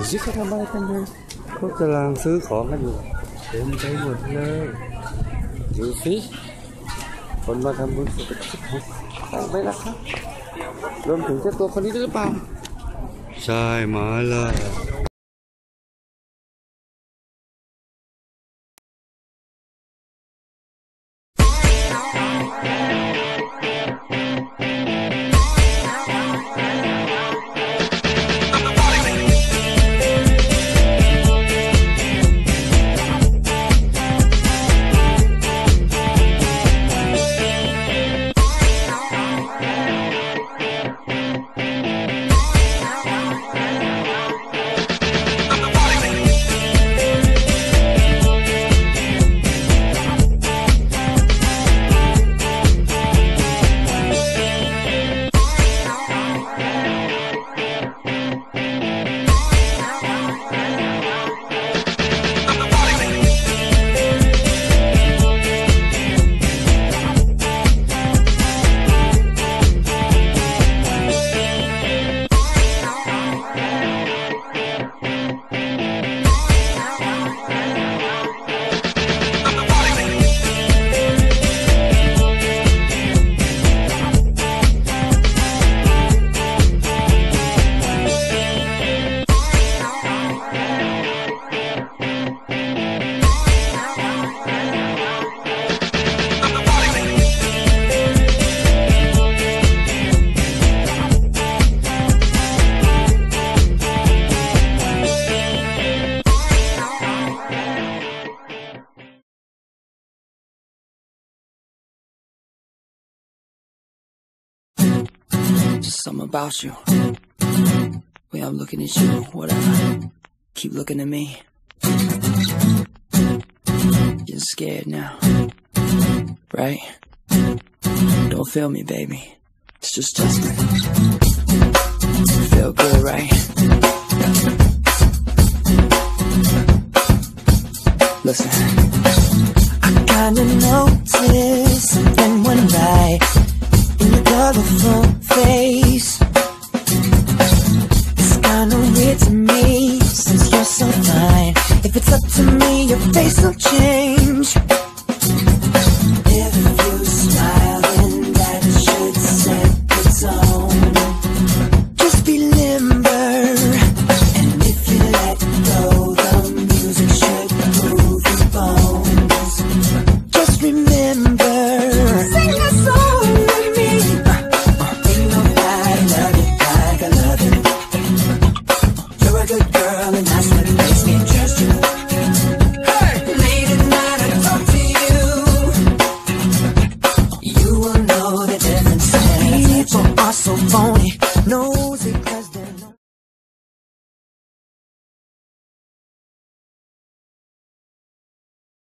ดูสิเขาทำอะไรกันเลยเขากำลังซื้อของกันอยู่เต็มไปหมดเลยดูสิคนมาทำบุญสุดตั้งไปแล้วครับรวมถึงเจ้าตัวคนนี้ด้วยหรือเปล่า ใช่มาเลย Just something about you. Way I'm looking at you, whatever. Keep looking at me. Getting scared now. Right? Don't feel me, baby. It's just Justin. Feel good, right? Listen. weird to me since you're so fine. If it's up to me, your face will change. If you smile, then that should set the tone. Just be limber, and if you let go, the music should move your bones. Just remember. Cause the